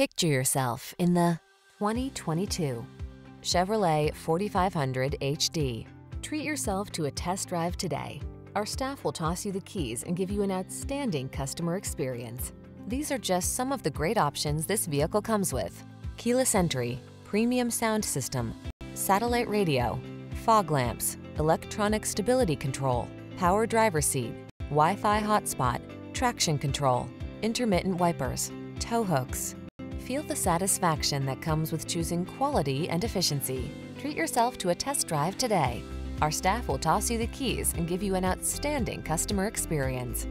Picture yourself in the 2022 Chevrolet 4500 HD. Treat yourself to a test drive today. Our staff will toss you the keys and give you an outstanding customer experience. These are just some of the great options this vehicle comes with. Keyless entry, premium sound system, satellite radio, fog lamps, electronic stability control, power driver seat, Wi-Fi hotspot, traction control, intermittent wipers, tow hooks. Feel the satisfaction that comes with choosing quality and efficiency. Treat yourself to a test drive today. Our staff will toss you the keys and give you an outstanding customer experience.